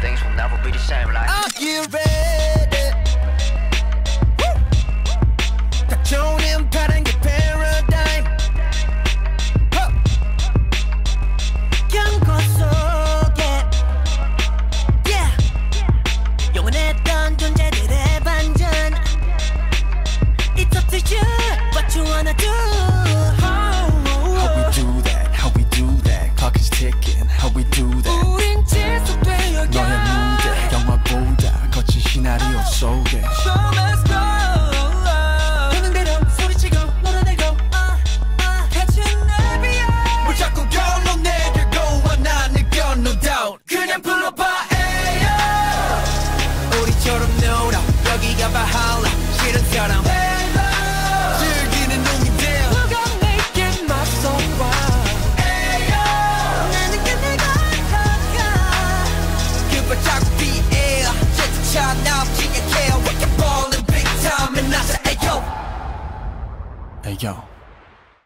things will never be the same. Like, Are you ready? 우리처럼 놀아 여기가 바할라 싫은 사람. 즐기는 놈인데 누가 내게 맞서와. 에요. 나는 그네 같아가. 그발 자꾸 피해 제트차 남지 않게 We can ball in big time and I say ayo Hey yo